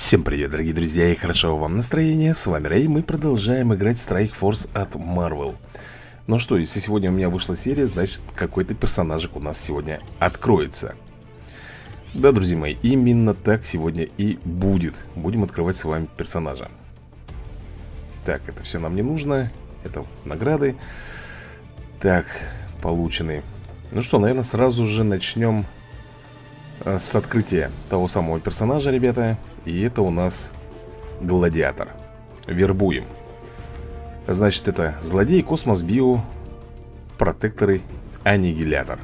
Всем привет, дорогие друзья, и хорошего вам настроения. С вами Рэй, мы продолжаем играть Strike Force от Marvel. Ну что, если сегодня у меня вышла серия, значит какой-то персонажик у нас сегодня откроется. Да, друзья мои, именно так сегодня и будет. Будем открывать с вами персонажа. Так, это все нам не нужно. Это награды. Так, получены. Ну что, наверное, сразу же начнем с открытия того самого персонажа, ребята. И это у нас гладиатор. Вербуем. Значит, это злодей, космос, био, протекторы, аннигилятор.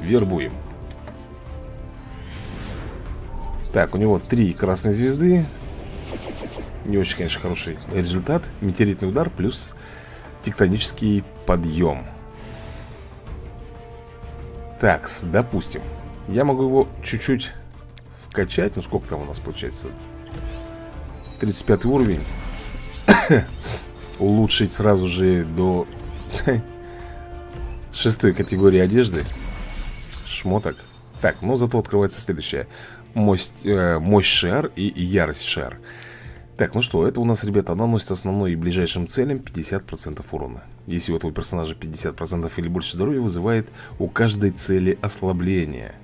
Вербуем. Так, у него три красные звезды. Не очень, конечно, хороший результат. Метеоритный удар плюс тектонический подъем. Так, допустим. Я могу его чуть-чуть вкачать. Ну, сколько там у нас получается? 35 уровень. Улучшить сразу же до шестой категории одежды. Шмоток. Так, но зато открывается следующее. Мощь, э, мощь шар и ярость шар. Так, ну что, это у нас, ребята, наносит основной и ближайшим целям 50% урона. Если у этого персонажа 50% или больше здоровья, вызывает у каждой цели ослабление.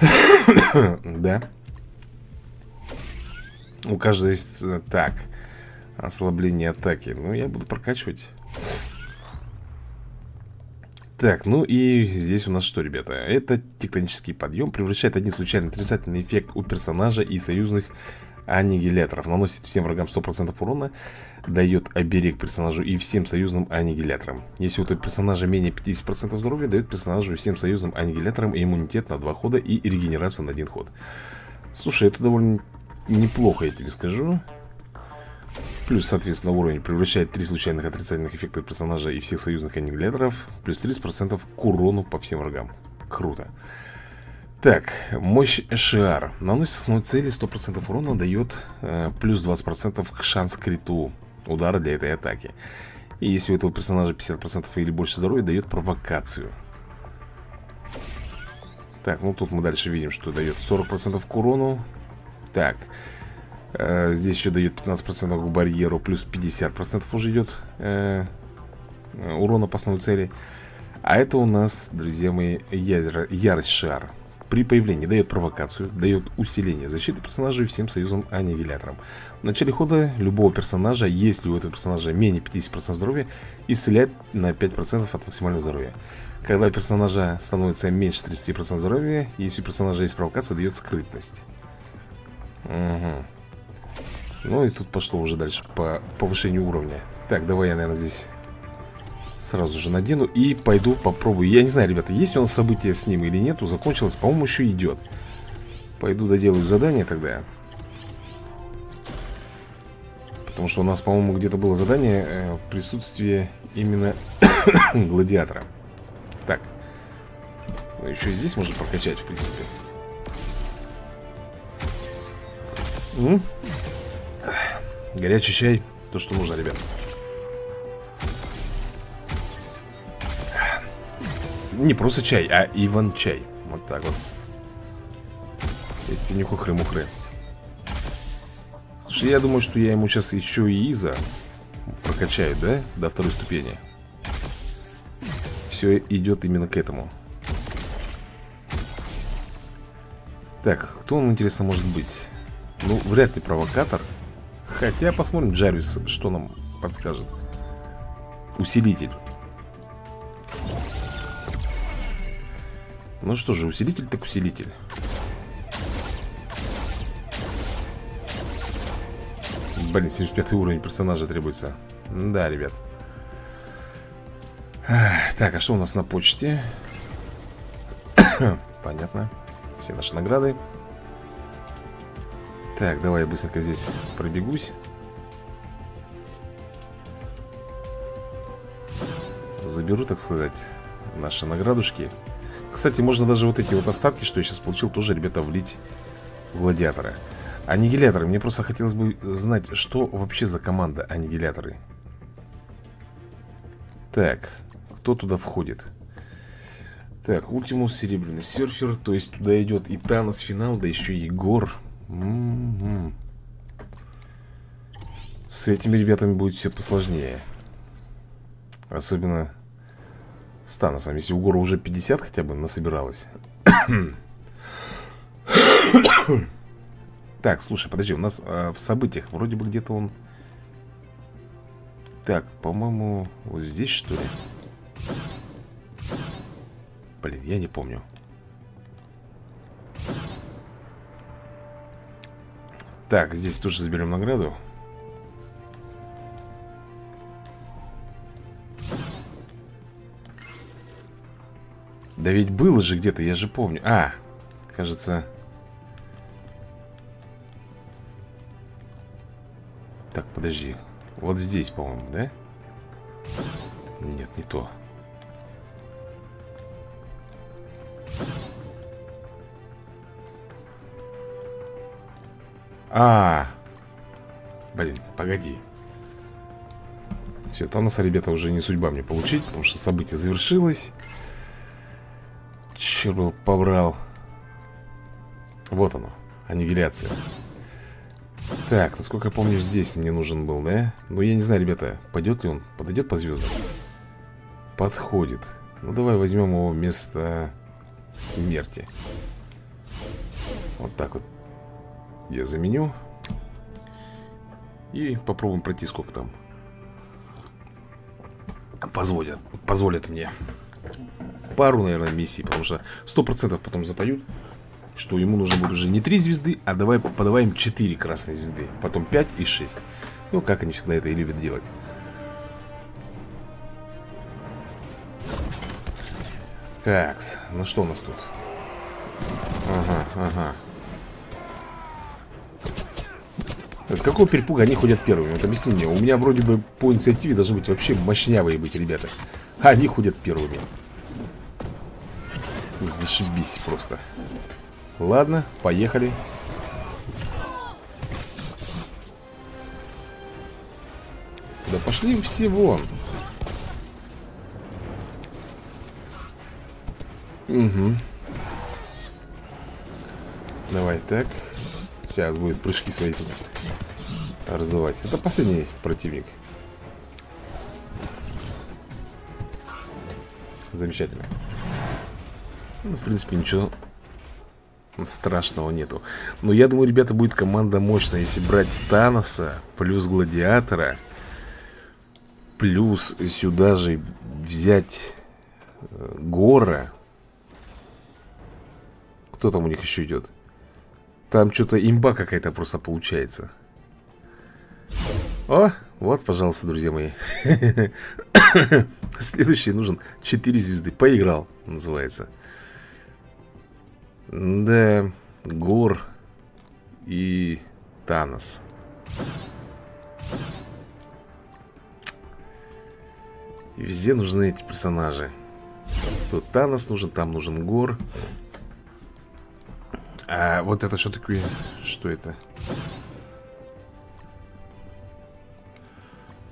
Да. У каждой есть... Э, так. Ослабление атаки. Ну, я буду прокачивать. Так, ну и здесь у нас что, ребята? Это тектонический подъем. Превращает один случайный отрицательный эффект у персонажа и союзных аннигиляторов. Наносит всем врагам 100% урона. Дает оберег персонажу и всем союзным аннигиляторам. Если у этого персонажа менее 50% здоровья, дает персонажу и всем союзным аннигиляторам иммунитет на 2 хода и регенерацию на 1 ход. Слушай, это довольно неплохо, я тебе скажу. Плюс, соответственно, уровень превращает 3 случайных отрицательных эффекта персонажа и всех союзных аннигиляторов. Плюс 30% к урону по всем врагам. Круто. Так, мощь Шиар. Наносит основной цели 100% урона, дает э, плюс 20% к шанс криту удара для этой атаки. И если у этого персонажа 50% или больше здоровья, дает провокацию. Так, ну тут мы дальше видим, что дает 40% к урону. Так, э, здесь еще дает 15% к барьеру, плюс 50% уже идет э, урона по основной цели. А это у нас, друзья мои, яр, ярость шар. При появлении дает провокацию, дает усиление защиты персонажа всем союзом аннигилятором. В начале хода любого персонажа, если у этого персонажа менее 50% здоровья, исцеляет на 5% от максимального здоровья. Когда у персонажа становится меньше 30% здоровья, если у персонажа есть провокация, дает скрытность. Угу. Ну и тут пошло уже дальше по повышению уровня. Так, давай я, наверное, здесь Сразу же надену и пойду попробую. Я не знаю, ребята, есть у нас событие с ним или нету Закончилось, по-моему, еще идет Пойду доделаю задание тогда Потому что у нас, по-моему, где-то было задание э, Присутствие именно гладиатора. Так. Ну, Еще здесь можно прокачать, в принципе. М? Горячий чай То, что нужно, ребят Не просто чай, а Иван-чай Вот так вот. Эти не хухры-мухры Слушай, я думаю, что я ему сейчас еще и Иза Прокачаю, да? До второй ступени. Все идет именно к этому. Так, кто он, интересно, может быть? Ну, вряд ли провокатор. Хотя посмотрим, Джарвис, что нам подскажет. Усилитель Ну что же, усилитель так усилитель. Блин, 75 уровень персонажа требуется. Да, ребят. Так, а что у нас на почте? Понятно. Все наши награды. Так, давай я быстренько здесь пробегусь. Заберу, так сказать, наши наградушки кстати, можно даже вот эти вот остатки, что я сейчас получил, тоже, ребята, влить в гладиатора. Аннигиляторы. Мне просто хотелось бы знать, что вообще за команда аннигиляторы. Так, кто туда входит? Так, Ультимус, Серебряный Серфер. То есть туда идет и Танос, Финал, да еще и Егор. М-м-м. С этими ребятами будет все посложнее. Особенно с Таносом. Если у Гора уже 50 хотя бы насобиралось. так, слушай, подожди, у нас э, в событиях вроде бы где-то он... Так, по-моему, вот здесь что ли? Блин, я не помню. Так, здесь тоже заберем награду. Да ведь было же где-то, я же помню. А, кажется... Так, подожди. Вот здесь, по-моему, да? Нет, не то. А, блин, погоди. Все, Таноса, ребята, уже не судьба мне получить, потому что событие завершилось. Черт побрал. Вот оно, аннигиляция. Так, насколько я помню, здесь мне нужен был, да? Ну, я не знаю, ребята, пойдет ли он? Подойдет по звездам? Подходит. Ну, давай возьмем его вместо смерти. Вот так вот. Я заменю. И попробуем пройти, сколько там. Позволят, позволят мне пару, наверное, миссий, потому что сто процентов потом запоют, что ему нужно будет уже не три звезды, а давай подаваем 4 красные звезды, потом 5 и 6. Ну, как они всегда это и любят делать. Так, ну что у нас тут? Ага, ага. С какого перепуга они ходят первыми? Вот объясни мне. У меня вроде бы по инициативе должны быть вообще мощнявые быть ребята. А они ходят первыми. Зашибись просто. Ладно, поехали. Да пошли все вон. Угу. Давай так. Сейчас будет прыжки свои тут раздавать. Это последний противник. Замечательно. Ну, в принципе, ничего страшного нету. Но я думаю, ребята, будет команда мощная. Если брать Таноса, плюс Гладиатора, плюс сюда же взять э, Гора. Кто там у них еще идет? Там что-то имба какая-то просто получается. О, вот, пожалуйста, друзья мои. Следующий нужен 4 звезды. Поиграл, называется. Да, Гор и Танос. И везде нужны эти персонажи. Тут Танос нужен, там нужен Гор. А вот это что такое? Что это?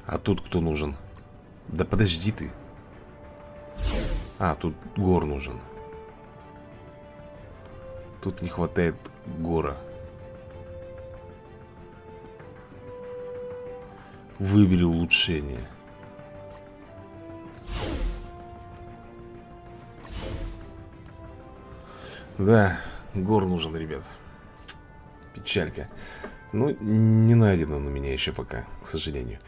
А тут кто нужен? Да подожди ты. А, тут Гор нужен. Тут не хватает гора. Выбери улучшение. Да, гор нужен, ребят. Печалька. Ну, не найден он у меня еще пока, к сожалению.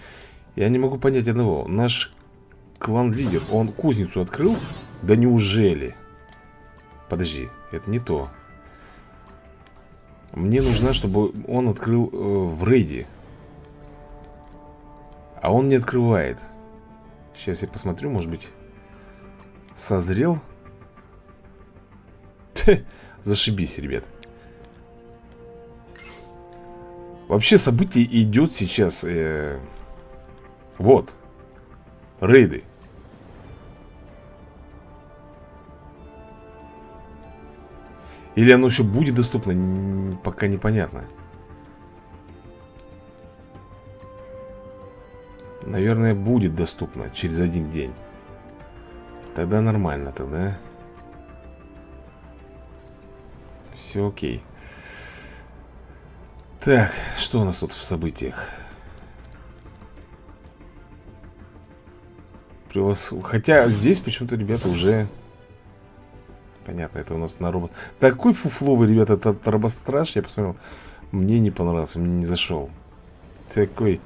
Я не могу понять одного. Наш клан-лидер, он кузницу открыл? Да неужели? Подожди, это не то. Мне нужна, чтобы он открыл э, в рейде. А он не открывает. Сейчас я посмотрю, может быть, созрел? Ть, зашибись, ребят. Вообще событие идет сейчас... Э, вот. Рейды. Или оно еще будет доступно, пока непонятно. Наверное, будет доступно через один день. Тогда нормально, тогда. Все окей. Так, что у нас тут в событиях? Превос... Хотя здесь почему-то ребята уже... Понятно, это у нас на робот. Такой фуфловый, ребята, этот робостраж, я посмотрел. Мне не понравился, мне не зашел. Такой...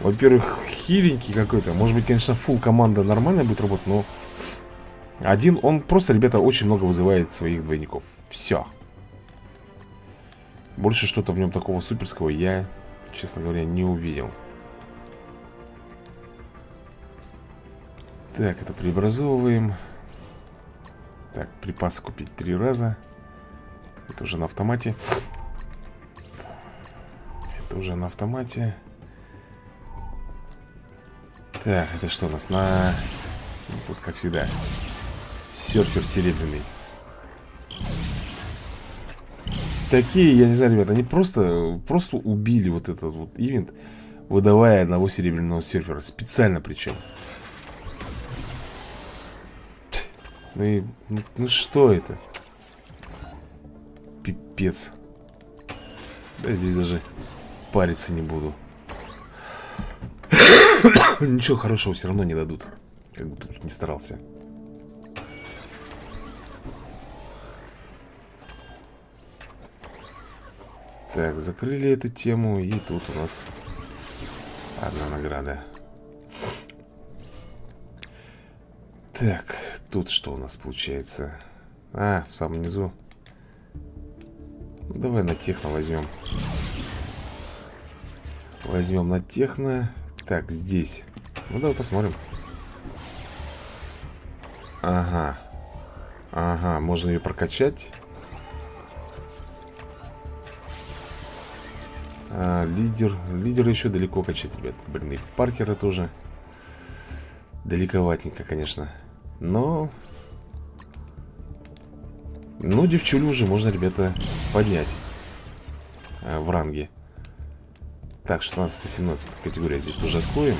Во-первых, хиленький какой-то. Может быть, конечно, фул команда нормально будет работать, но... Один, он просто, ребята, очень много вызывает своих двойников. Все. Больше что-то в нем такого суперского я, честно говоря, не увидел. Так, это преобразовываем. Так, припасы купить три раза. Это уже на автомате. Это уже на автомате. Так, это что у нас? На... Вот как всегда. Серфер серебряный. Такие, я не знаю, ребят, они просто, просто убили вот этот вот ивент, выдавая одного серебряного серфера. Специально причем. Ну и... Ну, ну что это? Пипец. Да здесь даже париться не буду. Ничего хорошего все равно не дадут. Как бы тут не старался. Так, закрыли эту тему. И тут у нас одна награда. Так, тут что у нас получается? А, в самом низу. Ну, давай на техно возьмем. Возьмем на техно. Так, здесь. Ну, давай посмотрим. Ага. Ага, можно ее прокачать. А, лидер. Лидер еще далеко качать, ребят. Блин, и Паркера тоже. Далековатенько, конечно. Но... Ну, девчулю уже можно, ребята, поднять э, В ранге. Так, 16-17 категория здесь тоже откроем.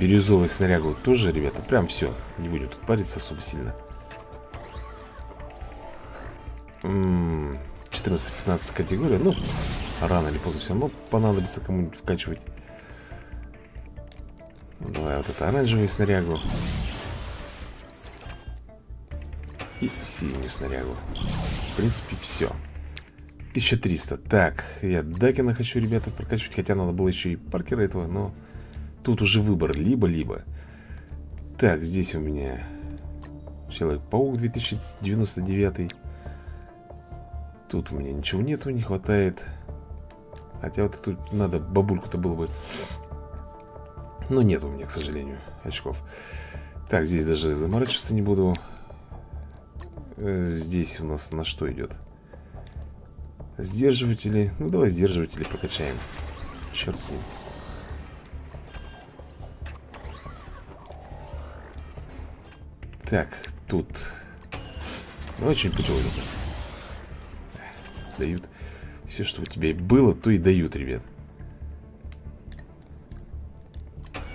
Бирюзовый снарягу тоже, ребята, прям все Не будем тут париться особо сильно. 14-15 категория Ну, рано или поздно все равно понадобится кому-нибудь вкачивать давай вот это оранжевую снарягу. И синюю снарягу. В принципе, все. 1300. Так, я Дакина хочу, ребята, прокачивать. Хотя надо было еще и Паркера этого, но... Тут уже выбор либо-либо. Так, здесь у меня... Человек-паук 2099. Тут у меня ничего нету, не хватает. Хотя вот тут надо бабульку-то было бы но нет у меня, к сожалению, очков. Так, здесь даже заморачиваться не буду. Э, Здесь у нас на что идет? Сдерживатели. Ну, давай сдерживатели прокачаем Черт с ним. Так, тут. Ну, очень путевый Дают. Все, что у тебя было, то и дают, ребят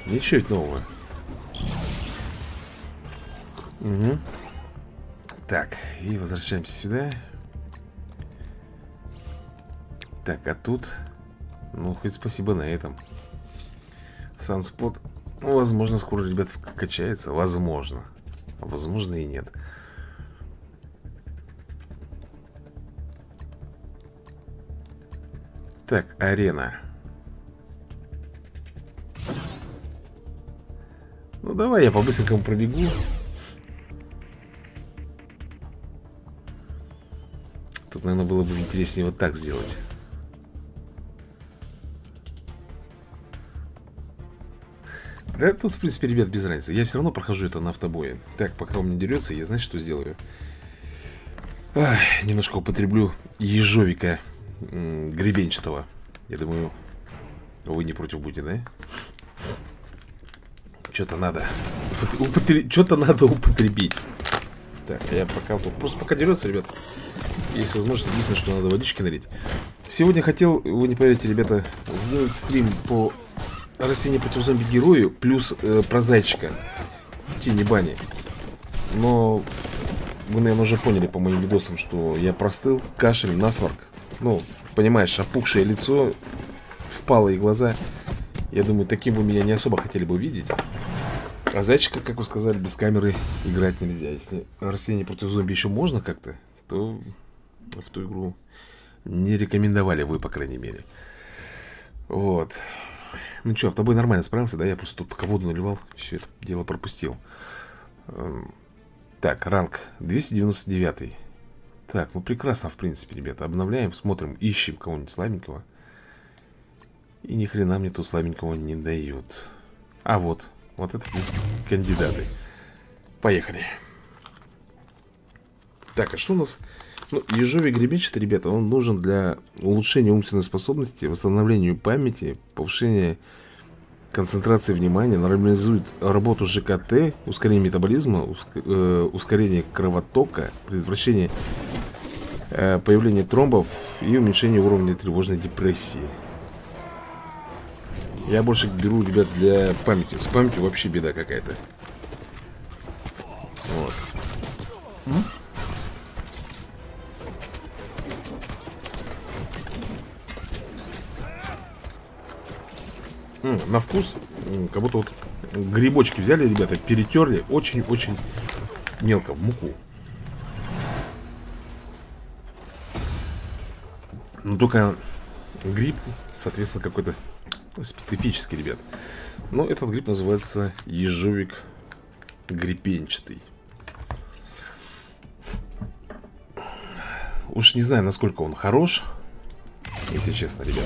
Ничего нового. Угу. Так, и возвращаемся сюда. Так, а тут... Ну, хоть спасибо на этом. Санспот, ну, возможно, скоро, ребят, качается. Возможно. Возможно и нет. Так, арена. Ну давай я по-быстренькому пробегу. Тут, наверное, было бы интереснее вот так сделать. Да тут, в принципе, ребят, без разницы. Я все равно прохожу это на автобое. Так, пока он не дерется, я, знаете, что сделаю? Ах, немножко употреблю ежовика гребенчатого. Я думаю, вы не против будете, да? Что-то надо употр... Что-то надо употребить. Так, а я пока тут Просто пока дерется, ребят. Есть возможность, единственное, что надо водички налить. Сегодня хотел, вы не поверите, ребята Сделать стрим по Растение против зомби-герою Плюс э, про зайчика. Тени бани. Но Вы, наверное, уже поняли по моим видосам, что я простыл Кашель, насморк. Ну, понимаешь, опухшее лицо, впалые глаза. Я думаю, таким вы меня не особо хотели бы увидеть. А зайчика, как вы сказали, без камеры играть нельзя. Если растение против зомби еще можно как-то, то в ту игру не рекомендовали вы, по крайней мере. Вот. Ну что, автобой нормально справился, да? Я просто тут пока воду наливал, все это дело пропустил. Эм, так, ранг 299. Так, ну прекрасно, в принципе, ребята. Обновляем, смотрим, ищем кого-нибудь слабенького. И ни хрена мне тут слабенького не дают. А вот, вот это кандидаты. Поехали. Так, а что у нас? Ну, ежовый гребенчатый, ребята, он нужен для улучшения умственной способности, восстановления памяти, повышения концентрации внимания, нормализует работу ЖКТ, ускорение метаболизма, э, ускорение кровотока, предотвращение э, появления тромбов и уменьшение уровня тревожной депрессии. Я больше беру, ребят, для памяти. С памятью вообще беда какая-то. Вот. М на вкус, как будто вот грибочки взяли, ребята, перетерли очень-очень мелко в муку. Ну, только гриб, соответственно, какой-то специфический, ребят. Но этот гриб называется ежовик грипенчатый. Уж не знаю, насколько он хорош, если честно, ребят.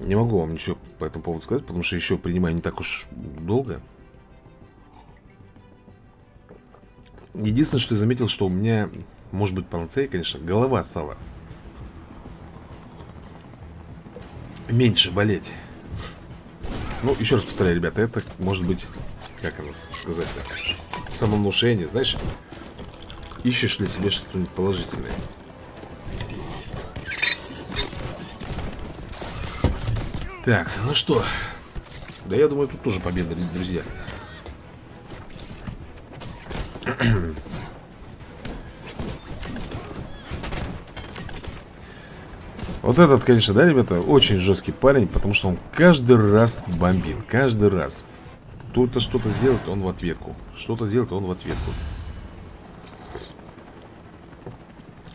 Не могу вам ничего по этому поводу сказать, потому что еще принимаю не так уж долго. Единственное, что я заметил, что у меня, может быть, панацея, конечно, голова стала меньше болеть. Ну, еще раз повторяю, ребята, это может быть, как оно сказать-то, самовнушение, знаешь, ищешь для себя что-нибудь положительное. Так, ну что, да я думаю, тут тоже победа, друзья. Вот этот, конечно, да, ребята, очень жесткий парень, потому что он каждый раз бомбит, каждый раз. Кто-то что-то сделает, он в ответку. Что-то сделает, он в ответку.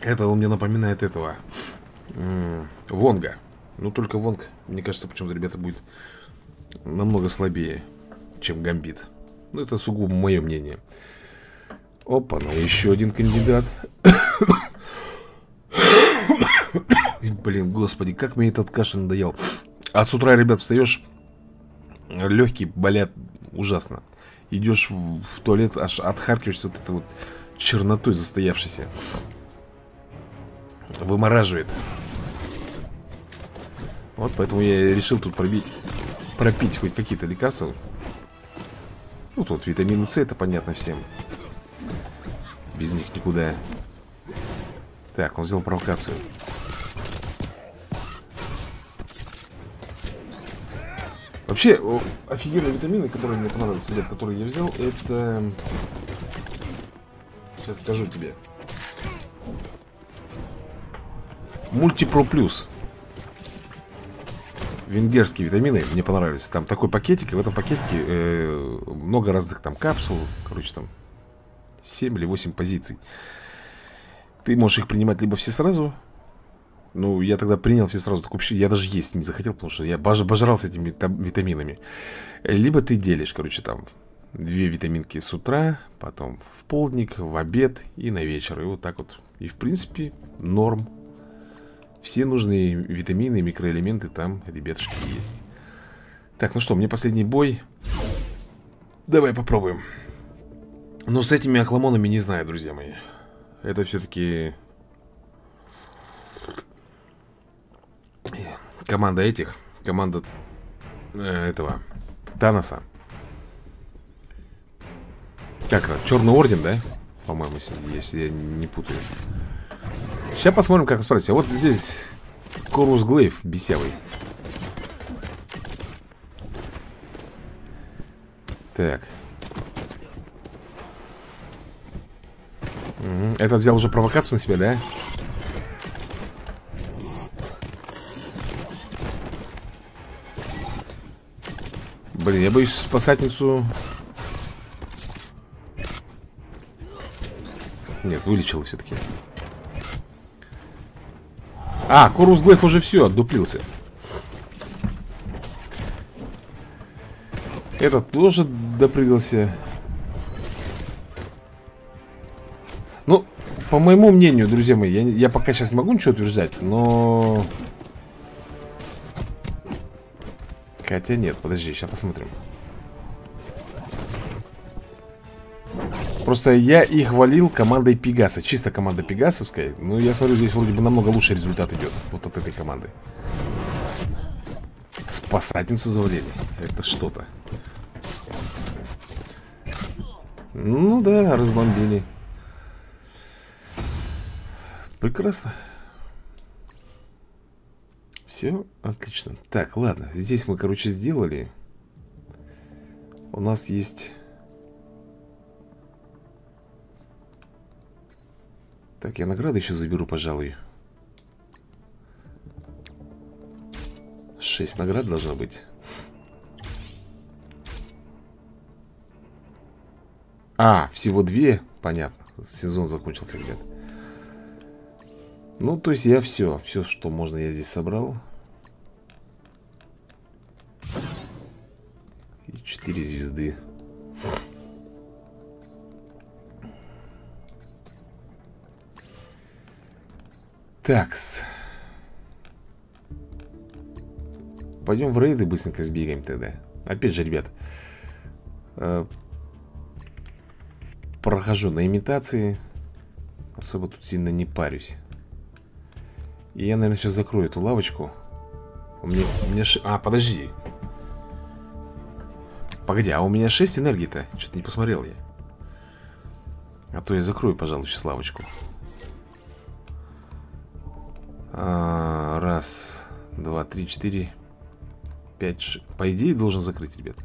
Это он мне напоминает этого М -м, Вонга. Ну, только Вонг, мне кажется, почему-то, ребята, будет намного слабее, чем Гамбит. Ну, это сугубо мое мнение. Опа, ну еще один кандидат. Блин, господи, как мне этот кашель надоел. А с утра, ребят, встаешь, легкие болят ужасно. Идешь в, в туалет, аж отхаркиваешься вот это вот чернотой застоявшейся. Вымораживает. Вот поэтому я решил тут пробить, пропить хоть какие-то лекарства. Ну, тут витамин С, это понятно всем. Без них никуда. Так, он сделал провокацию. Вообще, офигенные витамины, которые мне понравились, которые я взял, это... Сейчас скажу тебе. Мультипро плюс. Венгерские витамины мне понравились. Там такой пакетик, и в этом пакетике э, много разных там капсул. Короче, там 7 или 8 позиций. Ты можешь их принимать либо все сразу, ну, я тогда принял все сразу, так вообще я даже есть не захотел, потому что я бож, обожрался этими там, витаминами. Либо ты делишь, короче, там две витаминки с утра, потом в полдник, в обед и на вечер. И вот так вот. И в принципе норм. Все нужные витамины и микроэлементы там, ребятушки, есть. Так, ну что, мне последний бой. Давай попробуем. Но с этими охламонами не знаю, друзья мои. Это все-таки команда этих, команда э, этого Таноса. Как это? Черный орден, да? По-моему, если, я не путаю. Сейчас посмотрим, как справиться. Вот здесь Корус Глейв бесявый. Так. Угу. Этот взял уже провокацию на себя, да? Блин, я боюсь спасательницу. Нет, вылечил все-таки А, Корус Глэйф уже все, отдуплился. Этот тоже допрыгался. Ну, по моему мнению, друзья мои я, я пока сейчас не могу ничего утверждать Но... Хотя нет, подожди, сейчас посмотрим. Просто я их валил командой Пегаса Чисто команда Пегасовская Ну, я смотрю, здесь вроде бы намного лучше результат идет Вот от этой команды. Спасательницу завалили. Это что-то. Ну да, разбомбили. Прекрасно Все отлично. Так, ладно, здесь мы, короче, сделали. У нас есть Так, я награды еще заберу, пожалуй. Шесть наград должно быть. А, всего две? Понятно. Сезон закончился где-то Ну, то есть я все Все, что можно, я здесь собрал И четыре звезды Такс. Пойдем в рейды быстренько сбегаем тогда. Опять же, ребят. Э, прохожу на имитации. Особо тут сильно не парюсь. И я, наверное, сейчас закрою эту лавочку. У меня... У меня ш... А, подожди. Погоди, а у меня 6 энергии-то? Что-то не посмотрел я. А то я закрою, пожалуй, сейчас лавочку. А, раз, два, три, четыре, пять, шесть. По идее, должен закрыть, ребят.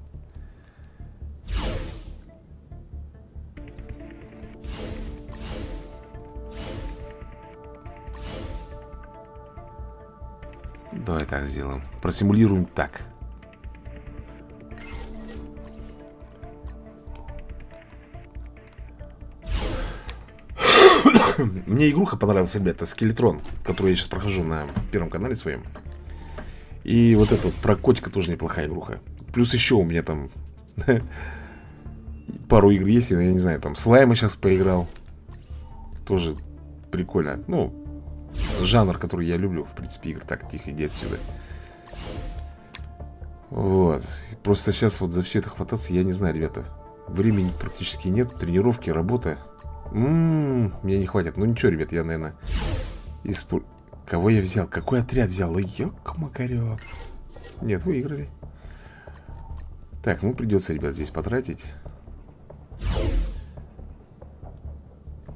Так сделаем. Просимулируем так. Мне игруха понравилась, ребята, Скелетрон, которую я сейчас прохожу на первом канале своем. И вот эта вот про котика тоже неплохая игруха. Плюс еще у меня там пару игр есть, я не знаю, там слайма сейчас поиграл. Тоже прикольно. Ну, жанр, который я люблю, в принципе, игр. Так, тихо, иди отсюда. Вот. Просто сейчас вот за все это хвататься, я не знаю, ребята. Времени практически нет, тренировки, работа. Ммм, мне не хватит. Ну ничего, ребят, я, наверное, испу... Кого я взял? Какой отряд взял? Ёк-макарёк. Нет, выиграли. Так, ну придется, ребят, здесь потратить.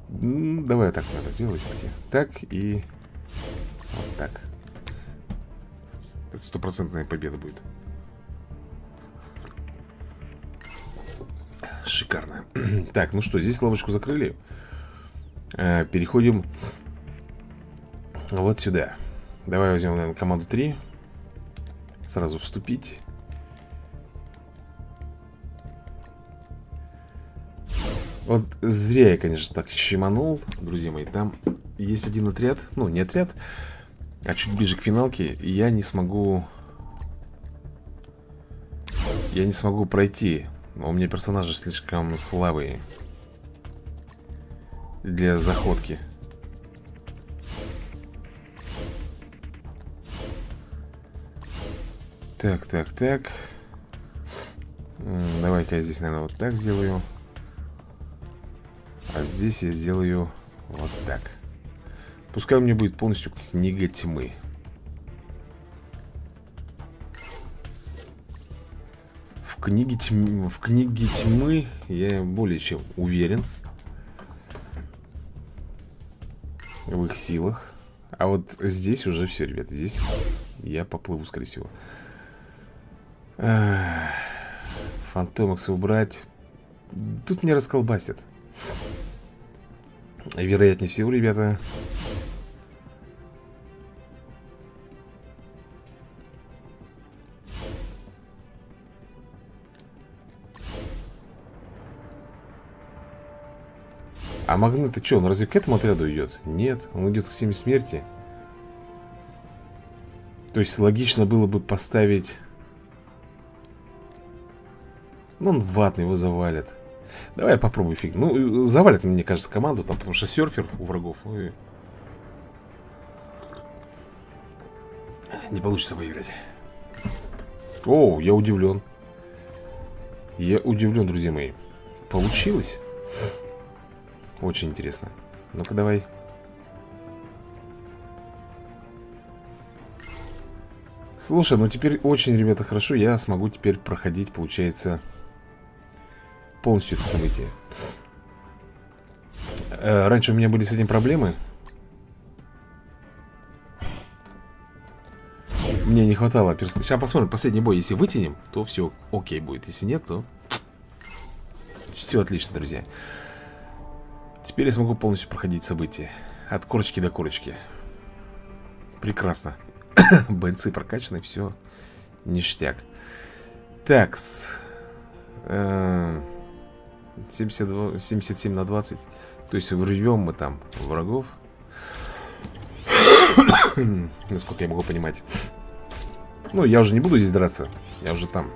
Давай так надо сделать. Так и вот так. Это стопроцентная победа будет. Шикарно. так, ну что, здесь ловочку закрыли. Э, переходим вот сюда. Давай возьмем, наверное, команду 3. Сразу вступить. Вот зря я, конечно, так щеманул, друзья мои. Там есть один отряд, ну, не отряд, а чуть ближе к финалке. Я не смогу... Я не смогу пройти. У меня персонажи слишком слабые Для заходки. Так, так, так. Давай-ка я здесь, наверное, вот так сделаю. А здесь я сделаю вот так Пускай у меня будет полностью книга тьмы книге, тьмы, в книге тьмы я более чем уверен в их силах. А вот здесь уже все, ребята, здесь я поплыву, скорее всего. Фантомакс убрать. Тут мне расколбасят. Вероятнее всего, ребята, А магнит, что, он разве к этому отряду идет? Нет, он идет к Семи Смерти. То есть логично было бы поставить... Ну, он ватный, его завалит. Давай я попробую фиг. Ну, завалит, мне кажется, команду там, потому что серфер у врагов. Ой. Не получится выиграть. О, я удивлен. Я удивлен, друзья мои. Получилось? Очень интересно. Ну-ка, давай. Слушай, ну теперь очень, ребята, хорошо. Я смогу теперь проходить, получается, полностью это событие. Э, раньше у меня были с этим проблемы. Мне не хватало персонажа. Сейчас посмотрим, последний бой. Если вытянем, то все окей будет. Если нет, то... Все отлично, друзья. Теперь я смогу полностью проходить события. От корочки до корочки. Прекрасно. Бойцы прокачаны, все. Ништяк. Такс. Э 72, 77 на 20 То есть врвем мы там врагов Насколько я могу понимать Ну, я уже не буду здесь драться Я уже там,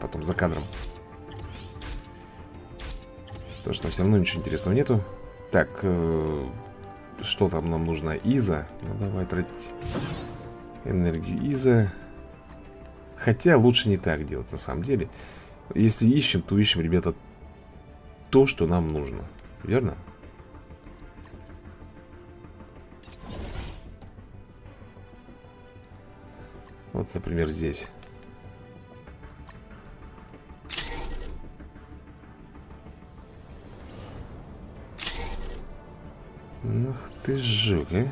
потом за кадром Потому что все равно ничего интересного нету Так, э, что там нам нужно? Иза Ну, давай тратить энергию Иза Хотя лучше не так делать, на самом деле Если ищем, то ищем, ребята, то, что нам нужно. Верно? Вот, например, здесь. Ах ты жук, а?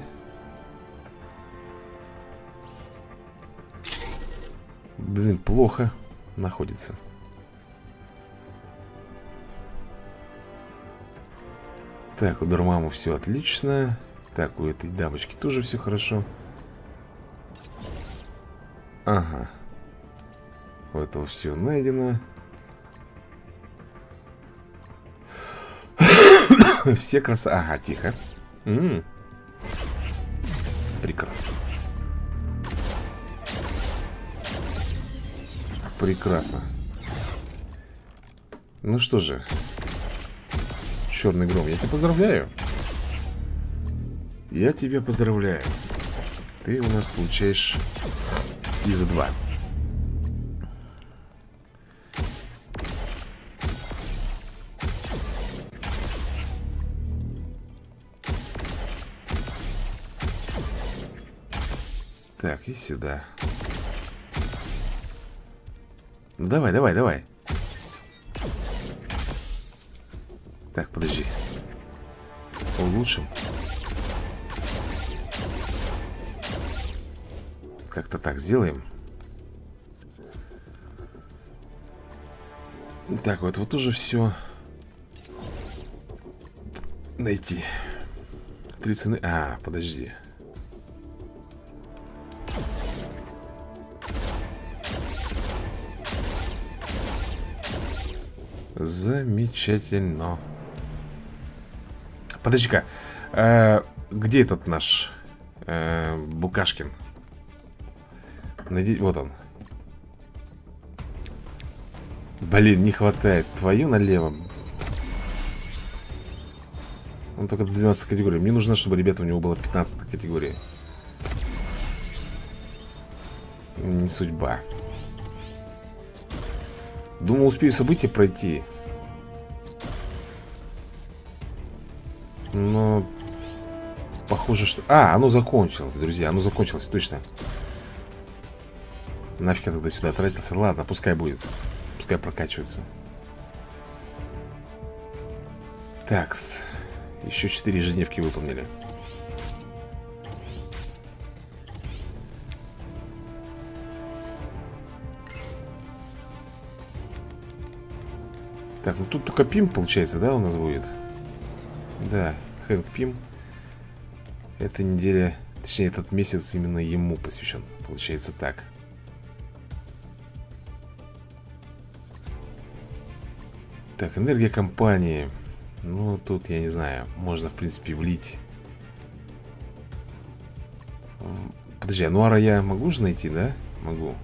Блин, плохо находится. Так, у Дармаму все отлично. Так, у этой дамочки тоже все хорошо. Ага. У этого все найдено. все краса... Ага, тихо. М -м. Прекрасно. Прекрасно. Ну что же, черный гром. Я тебя поздравляю. Я тебя поздравляю. Ты у нас получаешь из 2. Так, и сюда. Давай, давай, давай. Так, подожди. Улучшим. Как-то так сделаем. Так, вот, вот уже все найти. Три цены. А, подожди. Замечательно. Подожди-ка. Э, где этот наш э, Букашкин? Найди... Вот он. Блин, не хватает. Твою налево. Он только до 12 категории. Мне нужно, чтобы, ребята, у него было 15 категории. Не судьба. Думал, успею события пройти. Но... Похоже, что... А, оно закончилось, друзья, оно закончилось, точно. Нафиг я тогда сюда тратился. Ладно, пускай будет. Пускай прокачивается. Такс. Еще 4 ежедневки выполнили. Так, ну тут только Пим, получается, да, у нас будет? Да, Хэнк Пим. Эта неделя, точнее этот месяц именно ему посвящен. Получается так. Так, энергия компании. Ну, тут, я не знаю, можно, в принципе, влить Подожди, а Нуара я могу же найти, да? Могу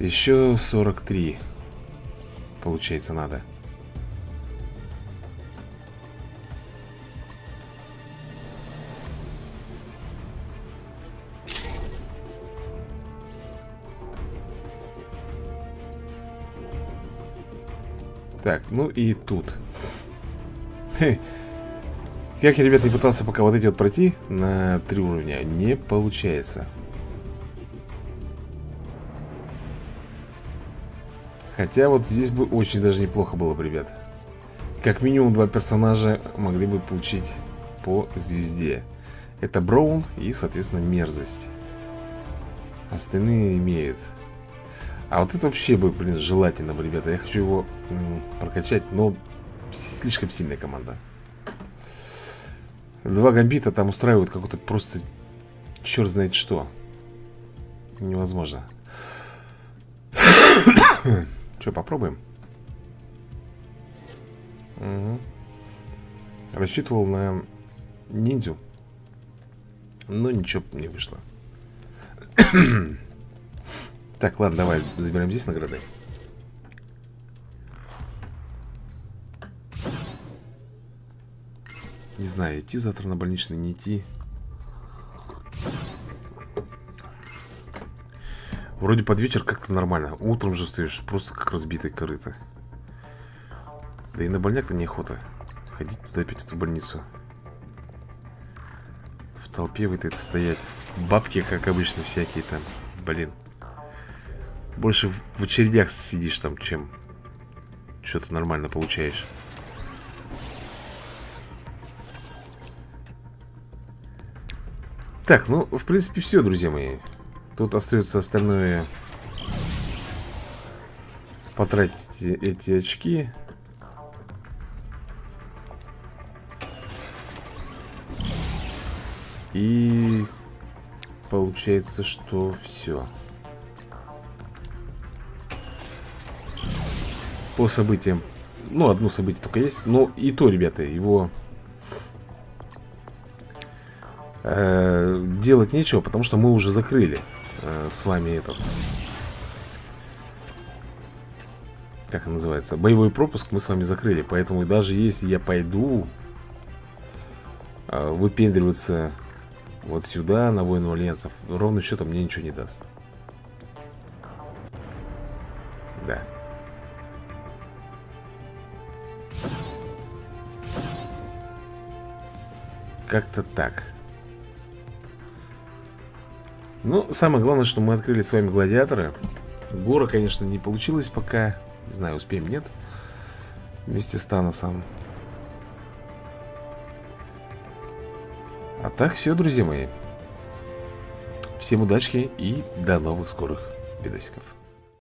Еще 43 Получается надо. Так, ну и тут. Как я, ребята, и пытался пока вот эти вот пройти На три уровня Не получается Хотя вот здесь бы очень даже неплохо было бы, ребят. Как минимум два персонажа могли бы получить по звезде. Это Броун и, соответственно, мерзость. Остальные имеют. А вот это вообще бы, блин, желательно бы, ребята. Я хочу его прокачать, но слишком сильная команда. Два гамбита там устраивают какой-то просто черт знает что. Невозможно Что, попробуем? Угу. Рассчитывал на ниндзю Но ничего не вышло так, ладно, давай заберем здесь награды. Не знаю, идти завтра на больничный, не идти. Вроде под вечер как-то нормально. Утром же встаешь просто как разбитый корыто. Да и на больняк-то неохота. Ходить туда опять в больницу. В толпе вы это стоять. Бабки, как обычно, всякие там. Блин. Больше в очередях сидишь там, чем что-то нормально получаешь. Так, ну, в принципе, все, друзья мои. Тут остается остальное потратить эти очки. И получается, что все. по событиям. Ну, одно событие только есть. Но и то, ребята, его э, делать нечего, потому что мы уже закрыли э, с вами этот... Как он называется? Боевой пропуск мы с вами закрыли. Поэтому даже если я пойду э, выпендриваться вот сюда, на войну альянсов, ровно счетом мне ничего не даст. Да. Как-то так. Ну, самое главное, что мы открыли с вами гладиатора. Гора, конечно, не получилось пока. Не знаю, успеем, нет. Вместе с Таносом. А так все, друзья мои. Всем удачи и до новых скорых видосиков.